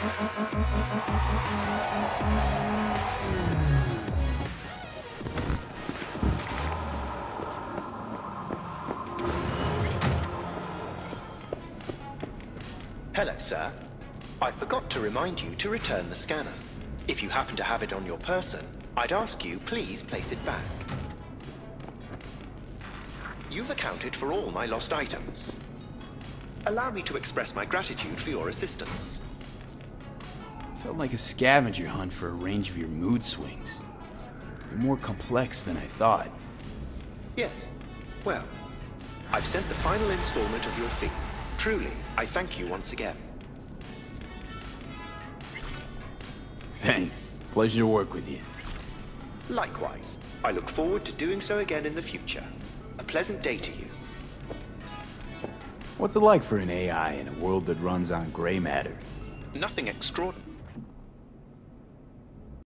Hello, sir. I forgot to remind you to return the scanner. If you happen to have it on your person, I'd ask you please place it back. You've accounted for all my lost items. Allow me to express my gratitude for your assistance. Felt like a scavenger hunt for a range of your mood swings. You're more complex than I thought. Yes. Well, I've sent the final installment of your fee. Truly, I thank you once again. Thanks. Pleasure to work with you. Likewise, I look forward to doing so again in the future. A pleasant day to you. What's it like for an AI in a world that runs on gray matter? Nothing extraordinary.